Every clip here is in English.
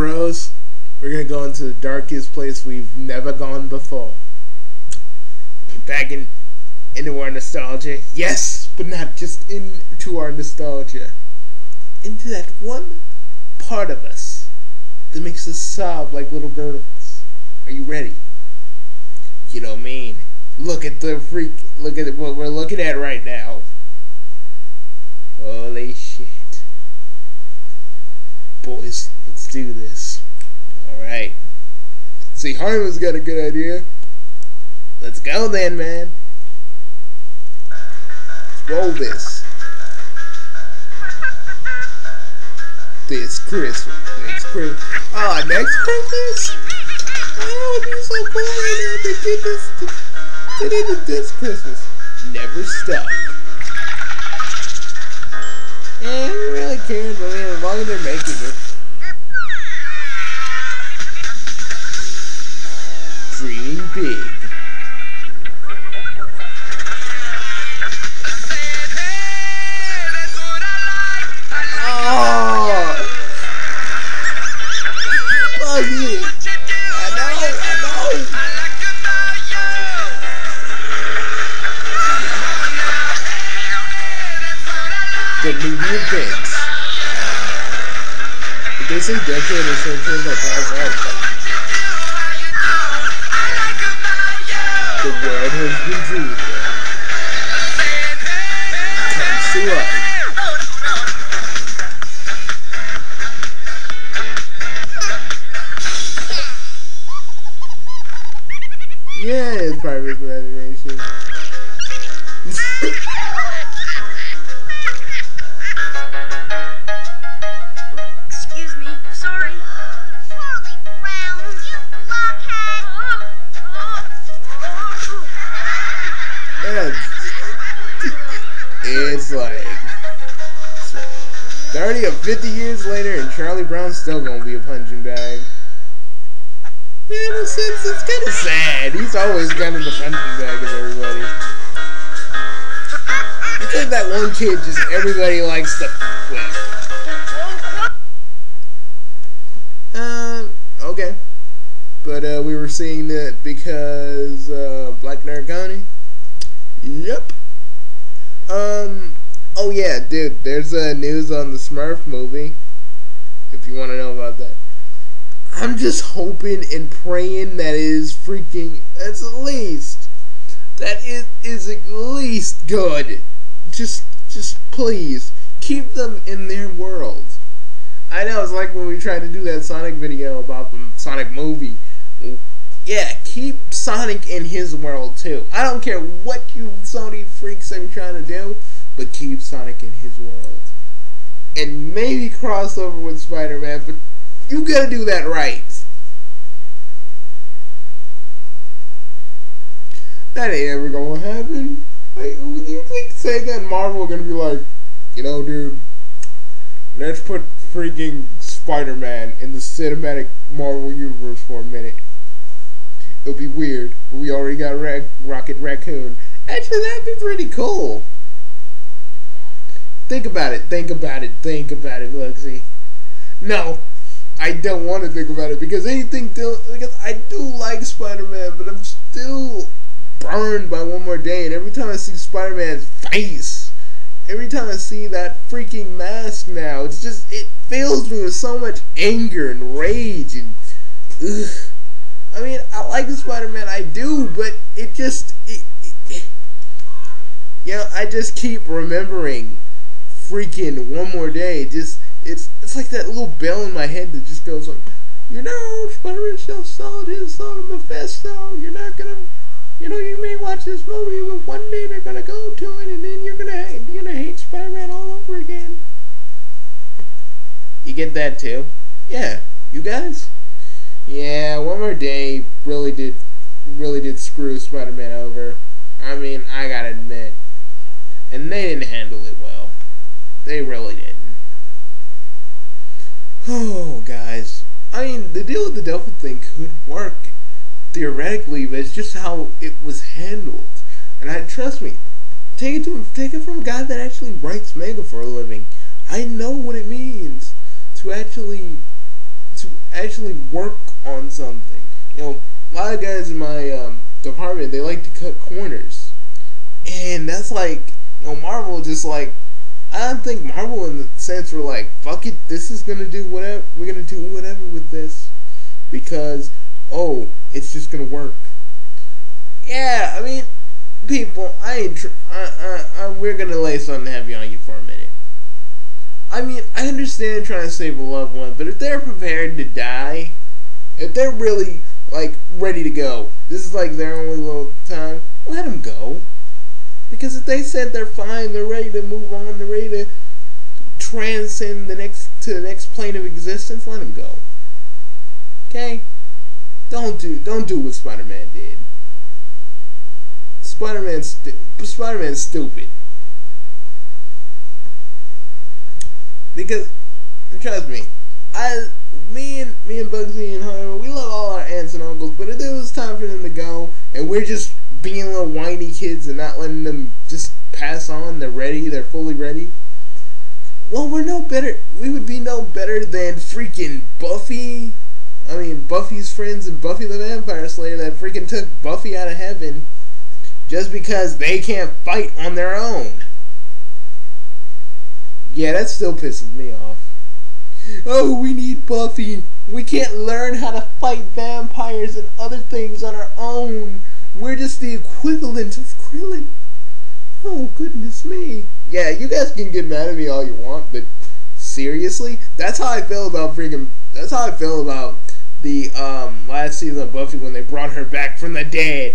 bros, we're gonna go into the darkest place we've never gone before. Back in into our nostalgia, yes, but not just into our nostalgia. Into that one part of us that makes us sob like little girls. Are you ready? You know what I mean? Look at the freak. Look at what we're looking at right now. Holy shit. Boys, let's do this. Alright. See, Harmon's got a good idea. Let's go then, man. Let's roll this. This Christmas. Next Christmas. Ah, next Christmas? Oh, it'd be so cool right now. They did this. They did it this Christmas. Never stop. And who really cares? I mean, as long as they're making it. If they say decade or something that The world has been to it's private imagination. It's like 30 or 50 years later, and Charlie Brown's still gonna be a punching bag. In a sense, it's kind of sad. He's always kind of the punching bag of everybody. Because that one kid just everybody likes to f. Uh, okay. But uh, we were seeing that because uh, Black Nerd Yep. Um. Oh yeah, dude. There's uh, news on the Smurf movie. If you want to know about that, I'm just hoping and praying that it is freaking. That's at least. That it is at least good. Just, just please keep them in their world. I know it's like when we tried to do that Sonic video about the Sonic movie. Yeah, keep Sonic in his world too. I don't care what you Sony freaks are trying to do, but keep Sonic in his world. And maybe cross over with Spider-Man, but you gotta do that right. That ain't ever gonna happen. Like, do you think Sega and Marvel are gonna be like, you know, dude, let's put freaking Spider-Man in the cinematic Marvel universe for a minute. It'll be weird. We already got Ra- Rocket Raccoon. Actually, that'd be pretty cool. Think about it. Think about it. Think about it, Luxy. No, I don't want to think about it because anything because I do like Spider-Man, but I'm still burned by one more day. And every time I see Spider-Man's face, every time I see that freaking mask now, it's just it fills me with so much anger and rage and ugh. I mean, I like Spider-Man, I do, but it just it, you know, I just keep remembering freaking one more day. Just it's it's like that little bell in my head that just goes like, you know, Spider-Man still sold his little Mephisto. You're not gonna, you know, you may watch this movie, but one day they're gonna go to it, and then you're gonna you're gonna hate Spider-Man all over again. You get that too? Yeah, you guys. Yeah, one more day really did really did screw Spider-Man over. I mean, I gotta admit, and they didn't handle it well. They really didn't. Oh, guys. I mean, the deal with the Delphin thing could work theoretically, but it's just how it was handled. And I trust me, take it to take it from a guy that actually writes manga for a living. I know what it means to actually to actually work on something. You know, a lot of guys in my um, department they like to cut corners, and that's like you know Marvel just like I don't think Marvel in the sense were like fuck it this is gonna do whatever we're gonna do whatever with this because oh it's just gonna work. Yeah, I mean people I ain't tr- I, I, I, we're gonna lay something heavy on you for a minute. I mean, I understand trying to save a loved one, but if they're prepared to die, if they're really like ready to go, this is like their only little time. Let them go, because if they said they're fine, they're ready to move on, they're ready to transcend the next to the next plane of existence. Let them go. Okay, don't do don't do what Spider Man did. Spider Man st- Spider Man's stupid. Because trust me, I me and me and Bugsy and Hunter, we love all our aunts and uncles, but if it was time for them to go and we're just being little whiny kids and not letting them just pass on, they're ready, they're fully ready. Well, we're no better. We would be no better than freaking Buffy. I mean, Buffy's friends and Buffy the Vampire Slayer that freaking took Buffy out of heaven just because they can't fight on their own. Yeah, that still pisses me off. Oh, we need Buffy. We can't learn how to fight vampires and other things on our own. We're just the equivalent of Krillin. Oh, goodness me. Yeah, you guys can get mad at me all you want, but seriously? That's how I feel about freaking. That's how I feel about the um, last season of Buffy when they brought her back from the dead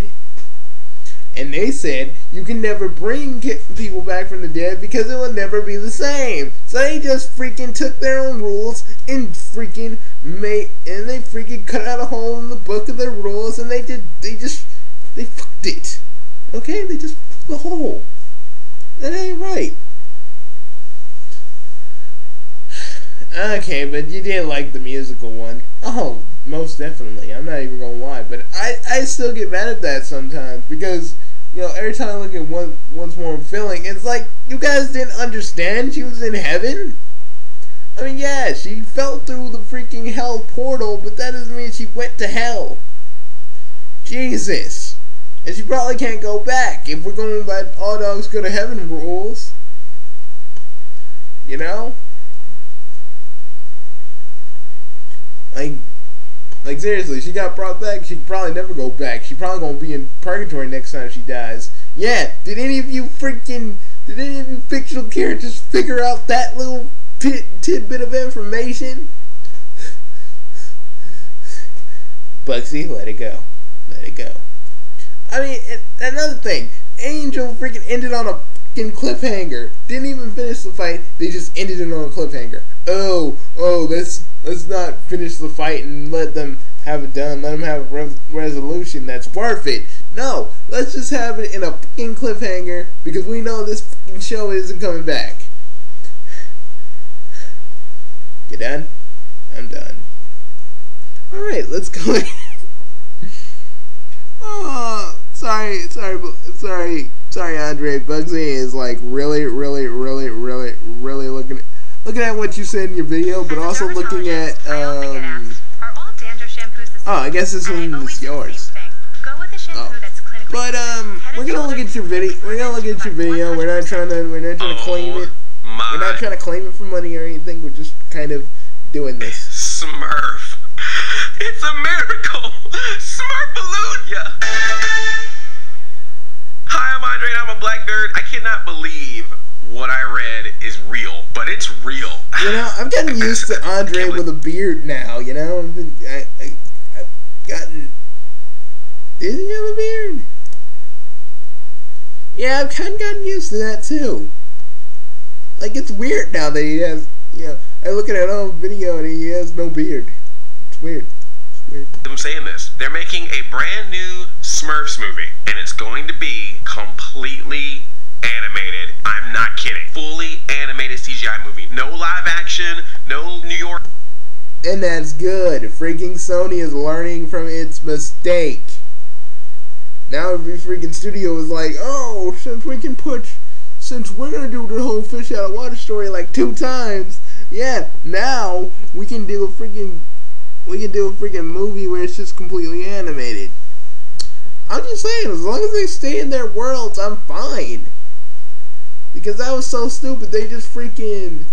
and they said you can never bring people back from the dead because it will never be the same. So they just freaking took their own rules and freaking made and they freaking cut out a hole in the book of their rules and they did they just they fucked it. Okay, they just fucked the hole. That ain't right. Okay, but you did like the musical one. Oh, most definitely. I'm not even gonna lie, but I I still get mad at that sometimes because you know, every time I look at one once more feeling, it's like you guys didn't understand she was in heaven. I mean, yeah, she fell through the freaking hell portal, but that doesn't mean she went to hell. Jesus. And she probably can't go back if we're going by all dogs go to heaven rules. You know? Like, like seriously, she got brought back. She probably never go back. She probably gonna be in purgatory next time she dies. Yeah. Did any of you freaking? Did any of you fictional characters figure out that little tit, tidbit of information? Bugsy, let it go. Let it go. I mean, another thing. Angel freaking ended on a fucking cliffhanger. Didn't even finish the fight. They just ended it on a cliffhanger. Oh, oh, let's let's not finish the fight and let them have it done. Let them have a re resolution that's worth it. No, let's just have it in a fucking cliffhanger because we know this fucking show isn't coming back. You done? I'm done. Alright, let's go. oh, sorry, sorry, sorry, sorry, Andre. Bugsy is like really, really, really, really, really looking looking at what you said in your video, but also looking at um. Oh, I guess this one is yours. Oh. But um, we're gonna look at your video. We're gonna look at your video. We're not trying to. We're not trying to claim it. We're not trying to claim it for money or anything. We're just kind of doing this. Smurf. It's a miracle. Smurfaloonia. Hi, I'm Andre and I'm a Black Nerd. I cannot believe what I read is real, but it's real. You know, I've gotten used to Andre with a beard now. You know, I've, been, I, I've gotten. Did he have a beard? Yeah, I've kind of gotten used to that too. Like it's weird now that he has. You know, I look at an old video and he has no beard. It's weird. It's weird. I'm saying this. They're making a brand new Smurfs movie, and it's going to be completely animated. I'm not kidding. Fully animated CGI movie. No live action, no New York. And that's good. Freaking Sony is learning from its mistake. Now every freaking studio is like, oh, since we can put, since we're gonna do the whole fish out of water story like two times, yeah, now we can do a freaking we can do a freaking movie where it's just completely animated. I'm just saying, as long as they stay in their worlds, I'm fine. Because that was so stupid. They just freaking.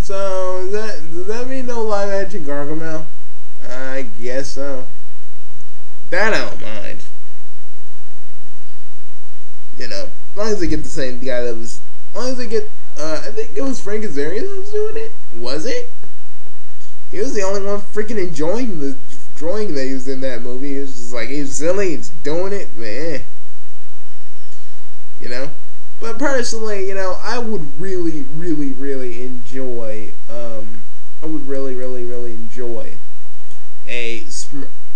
So that does that mean no live action Gargamel? I guess so. That I don't mind. You know, as long as they get the same guy that was, as long as they get, uh, I think it was Hank Azaria that was doing it. Was it? He was the only one freaking enjoying the drawing that he was in that movie. He was just like he's silly, he's doing it, man. You know. But personally, you know, I would really, really, really enjoy. Um, I would really, really, really enjoy a,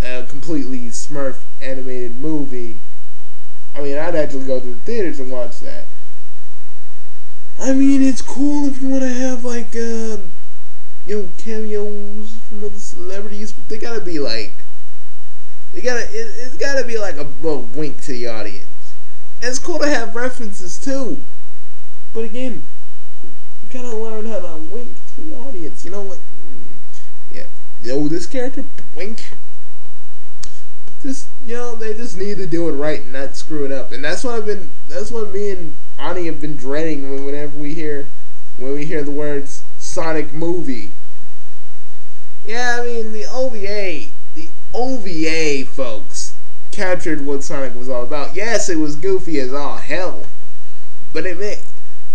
a completely Smurf animated movie. I mean, I'd actually go to the theaters and watch that. I mean, it's cool if you want to have like, uh, you know, cameos from other celebrities, but they gotta be like, they gotta, it, it's gotta be like a little wink to the audience. It's cool to have references too, but again, you gotta learn how to wink to the audience. You know what? Yeah, know this character, wink. Just you know, they just need to do it right and not screw it up. And that's what I've been. That's what me and Ani have been dreading whenever we hear when we hear the words Sonic movie. Yeah, I mean the OVA, the OVA folks captured what Sonic was all about. Yes, it was goofy as all hell, but it made,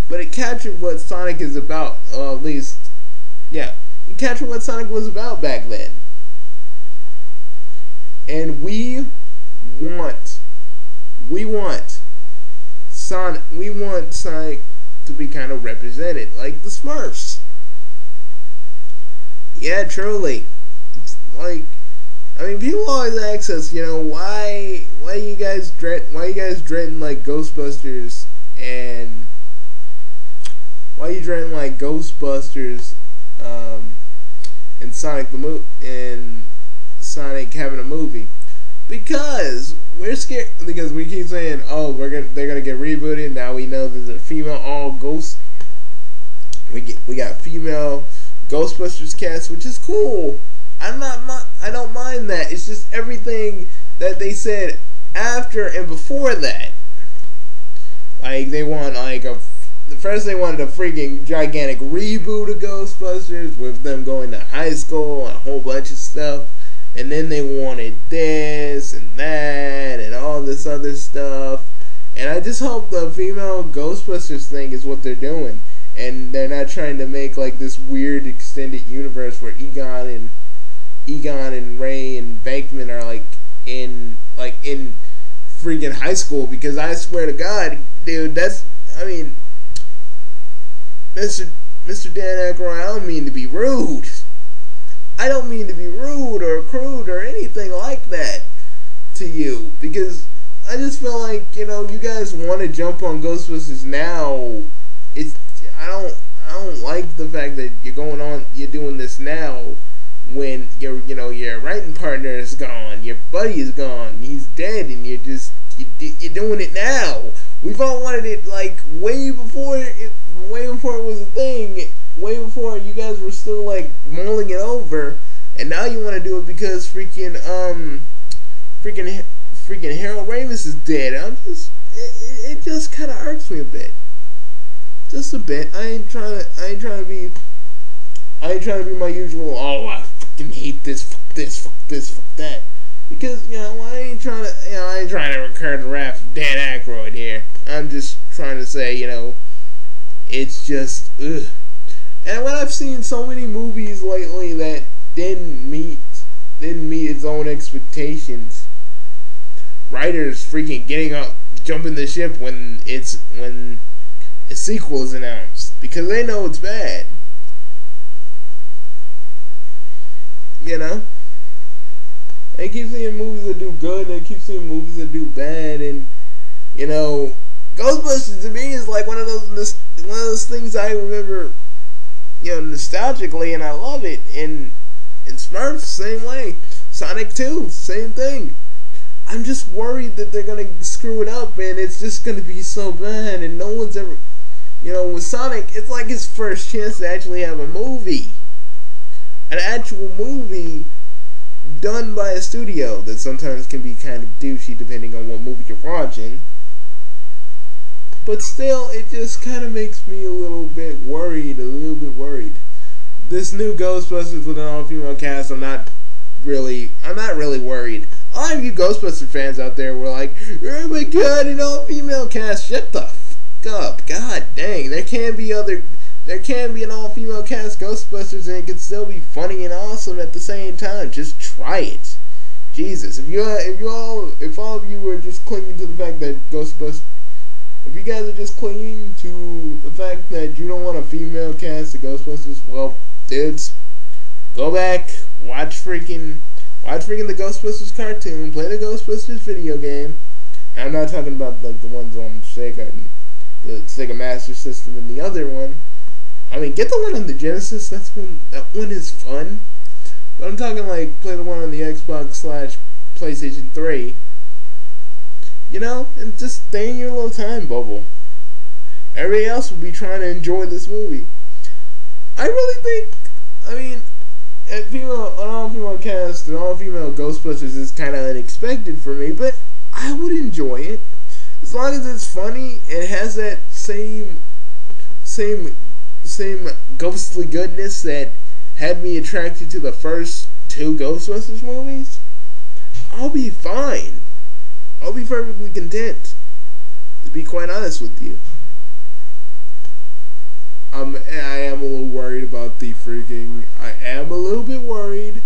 but it captured what Sonic is about. At least, yeah, it captured what Sonic was about back then. And we want, we want Sonic, we want Sonic to be kind of represented, like the Smurfs. Yeah, truly. It's like, I mean, people always ask us, you know, why, why you guys dread, why you guys dreading like Ghostbusters and why you dreading like Ghostbusters, um, and Sonic the movie and Sonic having a movie? Because we're scared because we keep saying, oh, we're gonna they're gonna get rebooted. Now we know there's a female all ghost. We get we got female Ghostbusters cast, which is cool. I'm not I don't mind that. It's just everything that they said after and before that. Like they want like a the first they wanted a freaking gigantic reboot of Ghostbusters with them going to high school and a whole bunch of stuff. And then they wanted this and that and all this other stuff. And I just hope the female Ghostbusters thing is what they're doing. And they're not trying to make like this weird extended universe where Egon and Egon and Ray and Venkman are like in like in freaking high school because I swear to God, dude, that's I mean Mr. Mr. Dan Aykroyd, I don't mean to be rude. I don't mean to be rude or crude or anything like that to you because I just feel like you know you guys want to jump on Ghostbusters now. It's I don't I don't like the fact that you're going on you're doing this now when your you know your writing partner is gone, your buddy is gone, he's dead, and you're just you, you're doing it now. We've all wanted it like way before it, way before it was a thing, way before you guys were still like mulling it over, and now you want to do it because freaking um, freaking freaking Harold Ramis is dead. I'm just it, it just kind of irks me a bit, just a bit. I ain't trying to I ain't trying to be I ain't trying to be my usual. Oh, I fucking hate this, fuck this, fuck this, fuck that. Because you know I ain't trying to, you know, I ain't trying to recur the wrath of Dan Aykroyd here. I'm just trying to say, you know, it's just ugh. And when I've seen so many movies lately that didn't meet didn't meet its own expectations, writers freaking getting up, jumping the ship when it's when a sequel is announced because they know it's bad. You know? I keep seeing movies that do good, and I keep seeing movies that do bad, and you know, Ghostbusters to me is like one of those one of those things I remember, you know, nostalgically, and I love it. And in Smurfs, same way. Sonic 2, same thing. I'm just worried that they're gonna screw it up, and it's just gonna be so bad, and no one's ever, you know, with Sonic, it's like his first chance to actually have a movie an actual movie done by a studio that sometimes can be kind of douchey depending on what movie you're watching. But still, it just kind of makes me a little bit worried, a little bit worried. This new Ghostbusters with an all-female cast, I'm not really, I'm not really worried. A lot of you Ghostbuster fans out there were like, "Oh my god, an all-female cast!" Shut the fuck up! God dang, there can be other, there can be an all-female cast Ghostbusters, and it can still be funny and awesome at the same time. Just try it. Jesus, if you, if you all, if all of you were just clinging to the fact that Ghostbusters if you guys are just clinging to the fact that you don't want a female cast of Ghostbusters, well, dudes, go back, watch freaking, watch freaking the Ghostbusters cartoon, play the Ghostbusters video game. I'm not talking about like the ones on Sega, the Sega Master System, and the other one. I mean, get the one on the Genesis. That's one. That one is fun. But I'm talking like play the one on the Xbox slash PlayStation 3 you know, and just stay in your little time bubble. Everybody else will be trying to enjoy this movie. I really think, I mean, a female, an all-female cast, an all-female Ghostbusters is kind of unexpected for me, but I would enjoy it as long as it's funny. It has that same, same, same ghostly goodness that had me attracted to the first two Ghostbusters movies. I'll be fine. I'll be perfectly content. To be quite honest with you. Um, I am a little worried about the freaking. I am a little bit worried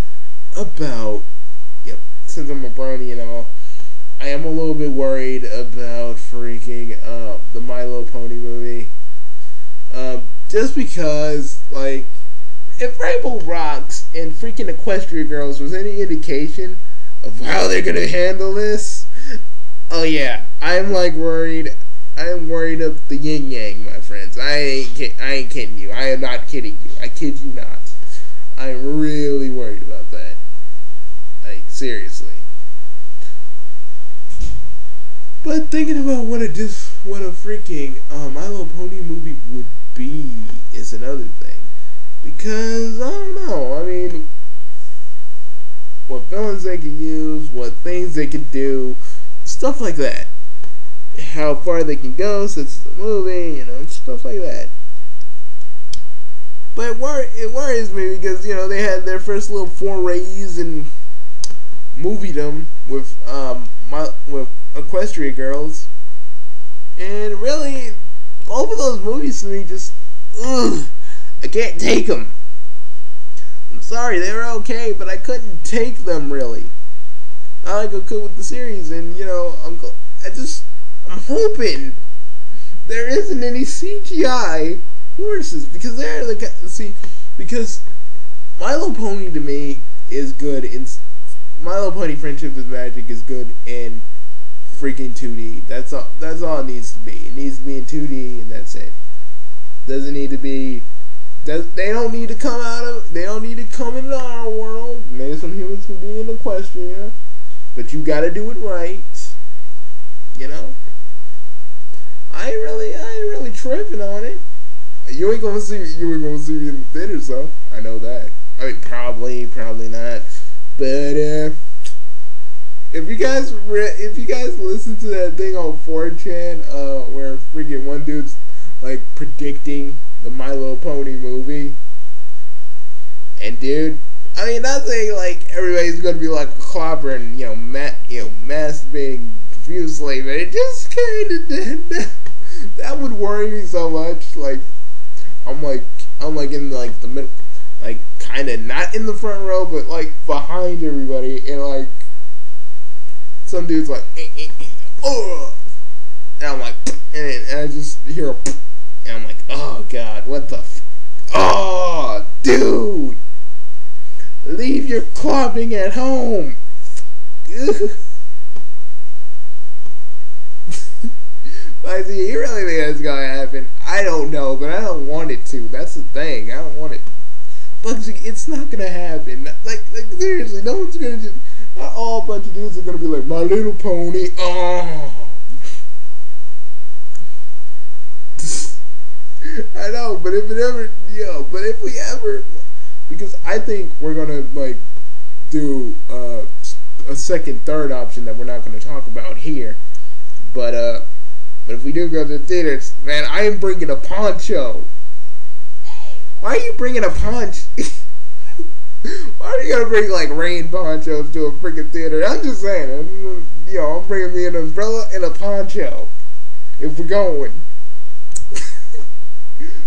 about. Yep, since I'm a brony and all, I am a little bit worried about freaking uh, the My Little Pony movie. Um, just because, like, if Rainbow Rocks and freaking Equestria Girls was any indication of how they're gonna handle this, oh yeah, I'm like worried. I'm worried of the yin yang, my friends. I ain't I ain't kidding you. I am not kidding you. I kid you not. I'm really worried about that. Like seriously. But thinking about what a dis what a freaking uh, My Little Pony movie would be is another thing. Because I don't know. I mean, what villains they can use, what things they can do, stuff like that. How far they can go since it's a movie, you know, stuff like that. But it, wor- it worries me because you know they had their first little forays in moviedom with um my, with Equestria Girls, and really both of those movies to me just ugh, I can't take them. I'm sorry, they were okay, but I couldn't take them really. I like could with the series, and you know, I'm I just I'm hoping there isn't any CGI horses because they're like see because My Little Pony to me is good My Little Pony Friendship with Magic is good in freaking 2D. That's all. That's all it needs to be. It needs to be in 2D, and that's it. Doesn't need to be. Does, they don't need to come out of. They don't need to come into our world. Maybe some humans could be in Equestria, but you got to do it right. You know. I ain't really, I ain't really tripping on it. You ain't gonna see, you ain't gonna see me in the theaters though. I know that. I mean, probably, probably not. But uh, if you guys, re- if you guys listen to that thing on 4chan, uh, where freaking one dude's like predicting the My Little Pony movie, and dude, I mean, not saying like everybody's gonna be like a clopper and you know, ma- you know, masturbating profusely, but it just kind of did. That, that would worry me so much. Like, I'm like, I'm like in like the middle, like kind of not in the front row, but like behind everybody, and like some dude's like, eh, eh, eh, oh, and I'm like, and, and I just hear a, and I'm like, oh god, what the, f- oh, dude, leave your clopping at home. I see, you really think that's gonna happen? I don't know, but I don't want it to. That's the thing. I don't want it. But it's not gonna happen. Like, like seriously, no one's gonna just. All bunch of dudes are gonna be like, My Little Pony. Oh. I know, but if it ever, yo, but if we ever, because I think we're gonna like do uh, a second, third option that we're not going to talk about here. But uh, but if we do go to the theaters, man, I am bringing a poncho. Why are you bringing a poncho? Why are you gonna bring like rain ponchos to a freaking theater? I'm just saying, you know, I'm bringing me an umbrella and a poncho if we're going.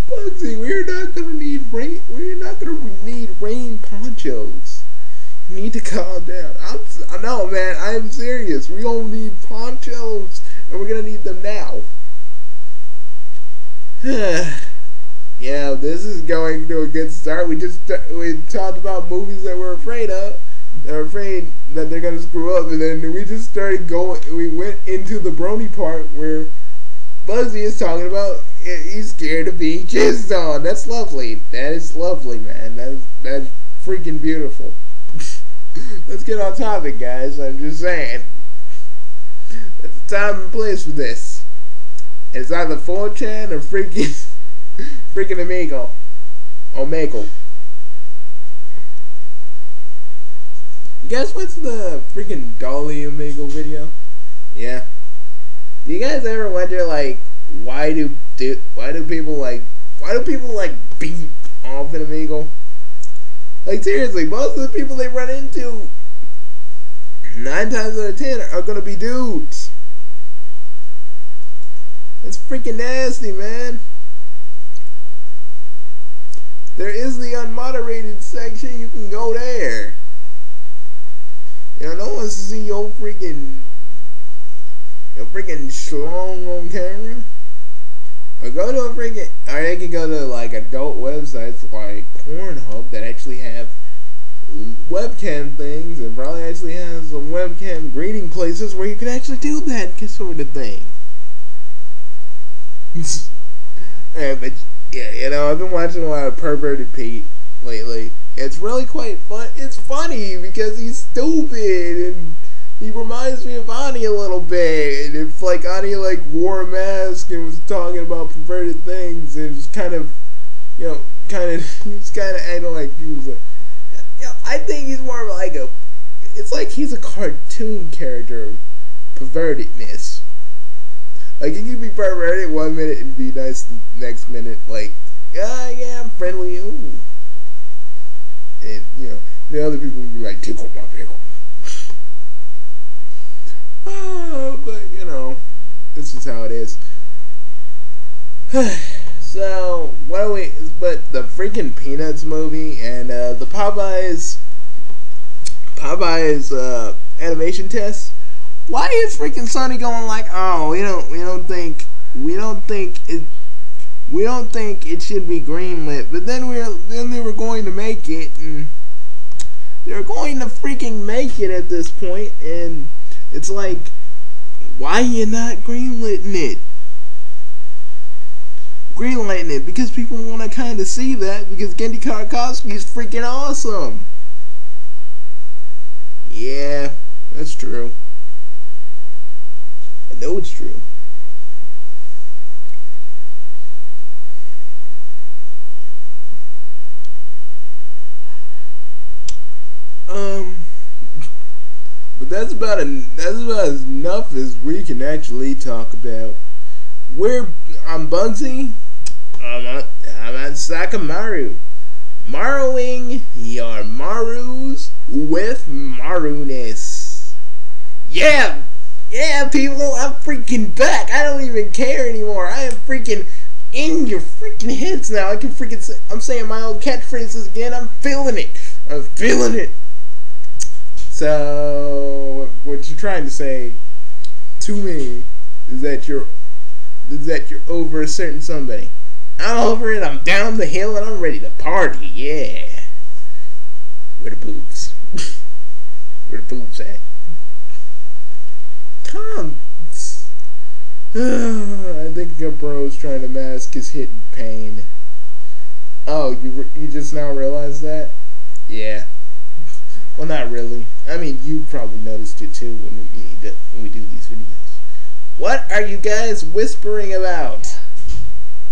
Bugsy, we're not gonna need rain. We're not gonna need rain ponchos. You need to calm down. I'm, I know, man. I am serious. We gonna need ponchos, and we're gonna need them now. yeah, this is going to a good start. We just we talked about movies that we're afraid of. They're afraid that they're gonna screw up, and then we just started going. We went into the brony part where Bugsy is talking about he's scared of being kissed on. That's lovely. That is lovely, man. That's that's freaking beautiful. Let's get on topic, guys. I'm just saying. It's the time and place for this. It's either 4chan or freaking freaking Amigo. Omegle. You guys watch the freaking Dolly Omegle video? Yeah. Do you guys ever wonder like why do, do why do people like why do people like beat off an Omegle? Like seriously, most of the people they run into nine times out of ten are gonna be dudes. That's freaking nasty, man. There is the unmoderated section. You can go there. You know, no one see your freaking your freaking schlong on camera. Or go to a freaking, or they can go to like adult websites like Pornhub that actually have webcam things and probably actually has some webcam greeting places where you can actually do that sort of thing. yeah, but yeah, you know, I've been watching a lot of Perverted Pete lately. It's really quite fun. It's funny because he's stupid and he reminds me of Ani a little bit. And if like Ani like wore a mask and was talking about perverted things, it was kind of, you know, kind of he was kind of acting like he was a. You know, I think he's more of like a. It's like he's a cartoon character of pervertedness. Like he can be perverted one minute and be nice the next minute. Like, yeah, yeah, I'm friendly. Ooh. And you know, the other people would be like, tickle my pickle. Uh, but you know, this is how it is. so what do we? But the freaking Peanuts movie and uh, the Popeyes, Popeyes uh, animation test. Why is freaking Sony going like, oh, we don't, we don't think, we don't think it, we don't think it should be greenlit. But then we're, then they were going to make it, and they're going to freaking make it at this point, and it's like, why you not greenlighting it? Greenlighting it because people want to kind of see that because Genndy Tartakovsky is freaking awesome. Yeah, that's true. Know it's true. Um, but that's about a, that's about enough as we can actually talk about. We're I'm Bugsy. I'm at, I'm at Sakamaru. Marrowing your Marus with Maruness. Yeah, yeah, people, I'm freaking back. I don't even care anymore. I am freaking in your freaking heads now. I can freaking say, I'm saying my old catchphrases again. I'm feeling it. I'm feeling it. So, what you're trying to say to me is that you're is that you're over a certain somebody. I'm over it. I'm down the hill and I'm ready to party. Yeah. Where the boobs? Where the boobs at? I think your bro's trying to mask his hidden pain. Oh, you you just now realize that? Yeah. Well, not really. I mean, you probably noticed it too when we when we do these videos. What are you guys whispering about?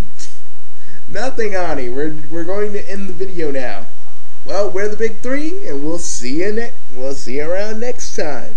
Nothing, Ani. We're we're going to end the video now. well, we're the big three, and we'll see you next. We'll see you around next time.